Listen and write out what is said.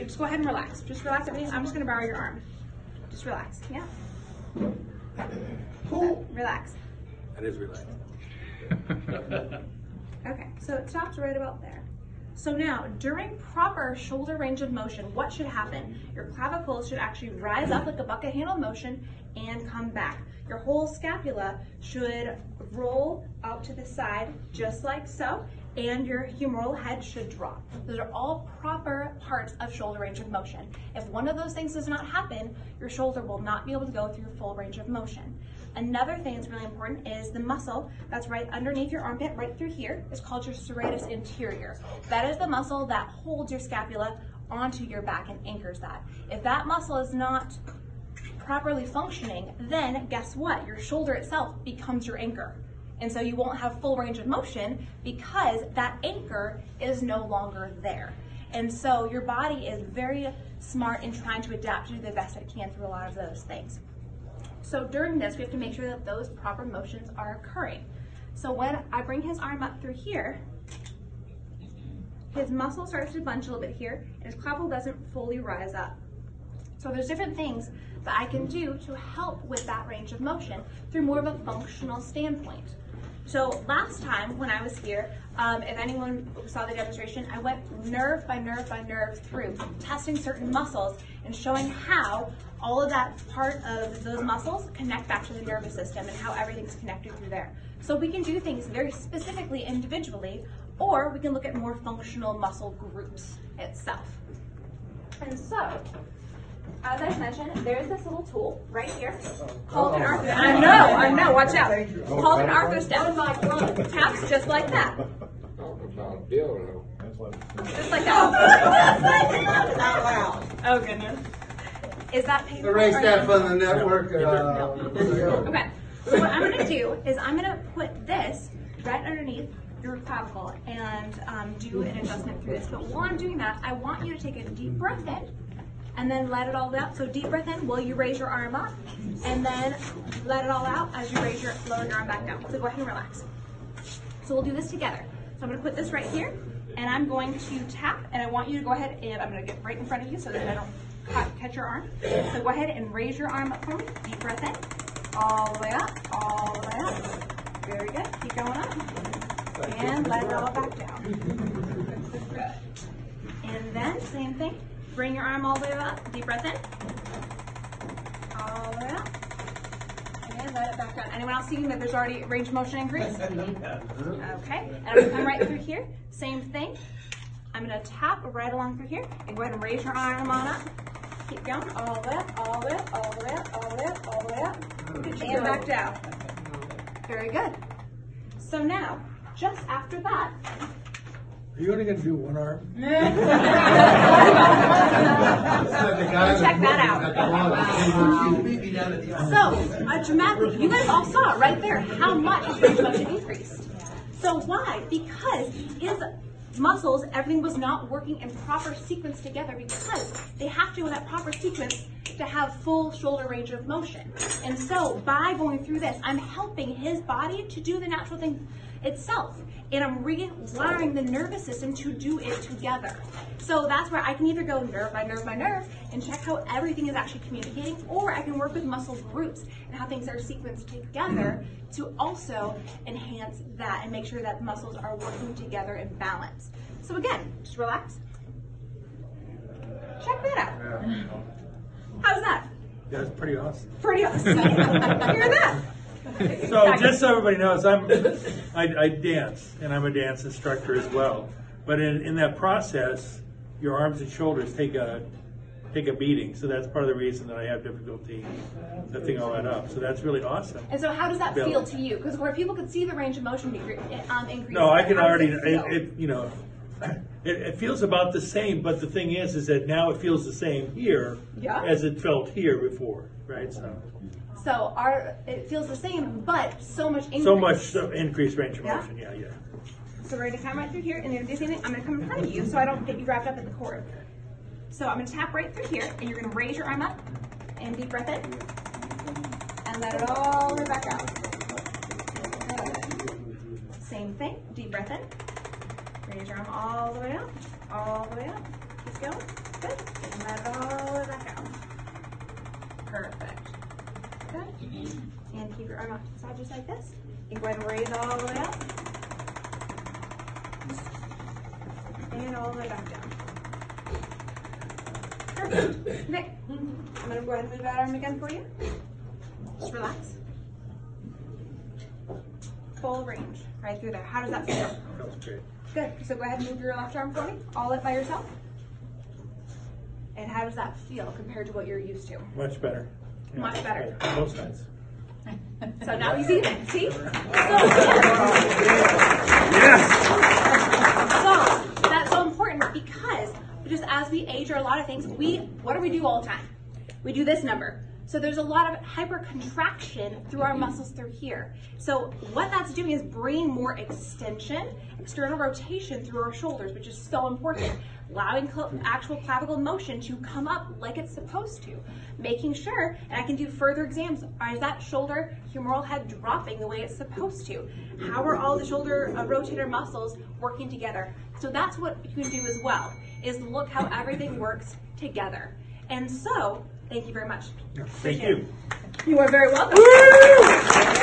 do, just go ahead and relax. Just relax everything. I'm just gonna borrow your arm. Just relax, yeah? Relax. That is relaxed. Okay, so it stops right about there. So now, during proper shoulder range of motion, what should happen? Your clavicles should actually rise up like a bucket handle motion and come back. Your whole scapula should roll out to the side, just like so, and your humeral head should drop. Those are all proper parts of shoulder range of motion. If one of those things does not happen, your shoulder will not be able to go through full range of motion. Another thing that's really important is the muscle that's right underneath your armpit, right through here, is called your serratus anterior. That is the muscle that holds your scapula onto your back and anchors that. If that muscle is not properly functioning, then guess what? Your shoulder itself becomes your anchor. And so you won't have full range of motion because that anchor is no longer there. And so your body is very smart in trying to adapt to do the best it can through a lot of those things. So during this, we have to make sure that those proper motions are occurring. So when I bring his arm up through here, his muscle starts to bunch a little bit here, and his clavicle doesn't fully rise up. So there's different things that I can do to help with that range of motion through more of a functional standpoint. So last time when I was here, um, if anyone saw the demonstration, I went nerve by nerve by nerve through testing certain muscles and showing how all of that part of those muscles connect back to the nervous system and how everything's connected through there. So we can do things very specifically individually, or we can look at more functional muscle groups itself. And so, as I mentioned, there's this little tool right here called an arthro. I know, I know. Watch out. Called an Arthrostim. Taps just like that. Just like that. Oh goodness. Is that painful? Erase or that no? from the network. uh, Okay. So what I'm gonna do is I'm gonna put this right underneath your clavicle and um, do an adjustment through this. But while I'm doing that, I want you to take a deep breath in and then let it all out. So deep breath in while you raise your arm up, and then let it all out as you raise your lower your arm back down. So go ahead and relax. So we'll do this together. So I'm gonna put this right here, and I'm going to tap, and I want you to go ahead and I'm gonna get right in front of you so that I don't catch your arm. So go ahead and raise your arm up for me. Deep breath in, all the way up, all the way up. Very good. Keep going up, and let it all back down. And then same thing. Bring your arm all the way up. Deep breath in. All the way up. And let it back down. Anyone else seeing that there's already range of motion increase? Okay. And I'm gonna come right through here. Same thing. I'm gonna tap right along through here and go ahead and raise your arm on up. Keep going. All the way up, all the way up, all the way up, all the way up, all the way up. And back down. Very good. So now, just after that, Are you only gonna do one arm? Check that out. So, a dramatic, you guys all saw it right there, how much range of motion increased. So why? Because his muscles, everything was not working in proper sequence together because they have to in that proper sequence to have full shoulder range of motion. And so by going through this, I'm helping his body to do the natural thing itself. And I'm rewiring the nervous system to do it together. So that's where I can either go nerve by nerve by nerve and check how everything is actually communicating, or I can work with muscle groups and how things are sequenced together to also enhance that and make sure that muscles are working together in balance. So again, just relax. Check that out. How's that? Yeah, it's pretty awesome. Pretty awesome. Hear that? So just so everybody knows, I'm, I, I dance and I'm a dance instructor as well. But in, in that process, your arms and shoulders take a, take a beating. So that's part of the reason that I have difficulty lifting all that up. So that's really awesome. And so, how does that Bill. feel to you? Because where people could see the range of motion um, increase. No, I can already, it it, it, you know, it, it feels about the same, but the thing is, is that now it feels the same here Yeah. as it felt here before, right? So, So our it feels the same, but so much increase. so much so increased range of Yeah? motion, yeah, yeah. So we're gonna come right through here, and you're gonna do the same thing. I'm gonna come in front of you, so I don't get you wrapped up in the cord. So I'm gonna tap right through here, and you're gonna raise your arm up, and deep breath in, and let it all the way back out. Same thing. Deep breath in. Raise your arm all the way up, all the way up. Keep going. Good. And let it all the way back out. Perfect. Good. And keep your arm off to the side just like this. And go ahead and raise all the way up. And all the way back down. Perfect. Okay. I'm gonna go ahead and move that arm again for you. Just relax. Full range, right through there. How does that feel? Feels great. Good. So go ahead and move your left arm for me. All it by yourself. And how does that feel compared to what you're used to? Much better. Much better. Both sides. So now he's see, see? So, Yes. so that's so important because just as we age or a lot of things, we what do we do all the time? We do this number. So there's a lot of hypercontraction through our muscles through here. So what that's doing is bringing more extension, external rotation through our shoulders, which is so important. Allowing actual clavicle motion to come up like it's supposed to. Making sure, and I can do further exams, is that shoulder humeral head dropping the way it's supposed to? How are all the shoulder uh, rotator muscles working together? So that's what you can do as well, is look how everything works together. And so, thank you very much. Thank you. You are very welcome.